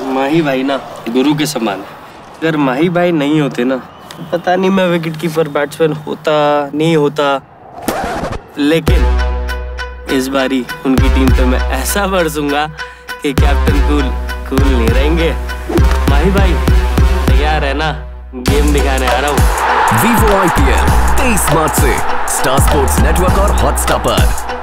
माही भाई ना गुरु के समान है। अगर माही भाई नहीं होते ना, पता नहीं मैं विकेट कीपर बैट्समैन होता नहीं होता। लेकिन इस बारी उनकी टीम पे मैं ऐसा बरसूँगा कि कैप्टन कूल कूल नहीं रहेंगे। माही भाई तैयार है ना गेम दिखाने आ रहा हूँ। वीवो आई पी एल तेईस मार्च से स्टार स्पोर्ट्स नेटवर्क और हॉटस्टार पर।